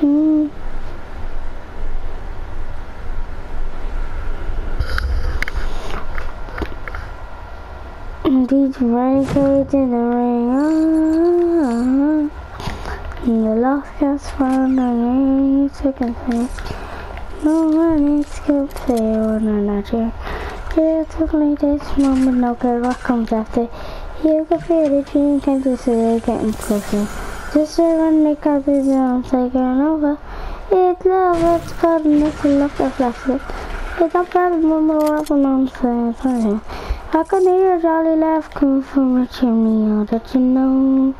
Mm-hmm. These renegades in the rain, In the lost cast from the took a place. No money, skill fail, no nature. Yeah, took me this moment, no care what comes after. Here can feel the dream, can't say, getting closer. Just run the carpet down, taking over. It's love, it's love that flashes. It's a problem, what I'm saying. I can a jolly laugh come from a chimney, all that you know.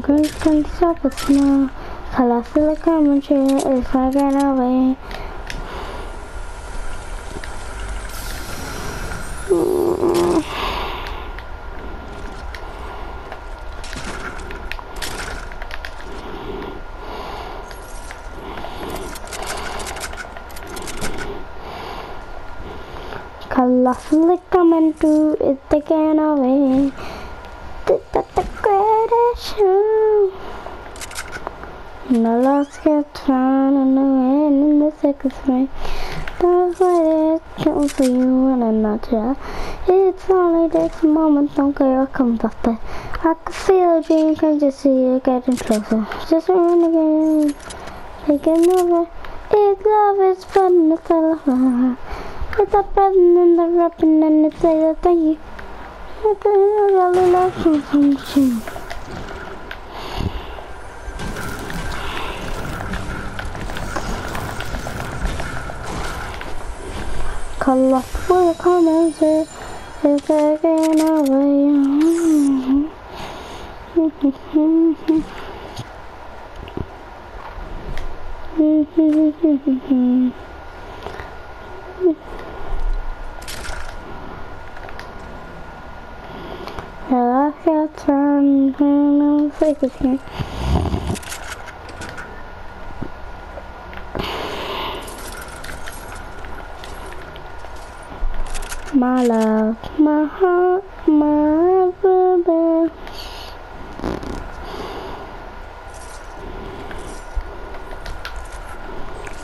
Great can stop us now. Colossal commentary if I get away. Colossal commentary if they get away. The, the, the greatest show. And the lost get found in the wind in the second spring. That's why it's comes for you I'm not sure. It's only this moment, don't care what comes after. I can feel a dream, can just see it getting closer. Just run again, taking over. It's love, it's fun, it's a love. A present in the rapping and it's a thank you. It's a really love from the Colorful comments taking away. I'm sick again. my love, my heart, my baby.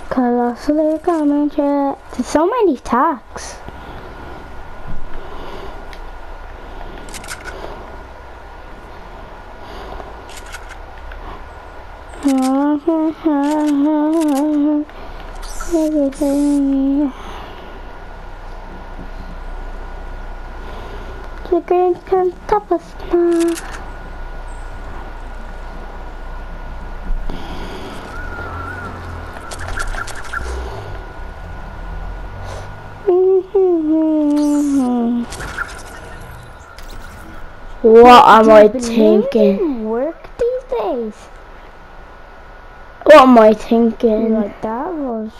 Colossally chat. There's so many tags. Everything. The green can top us now. What am I thinking? Work these days. What am I thinking? Like that was